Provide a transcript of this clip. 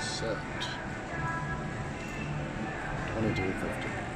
Set. 2250.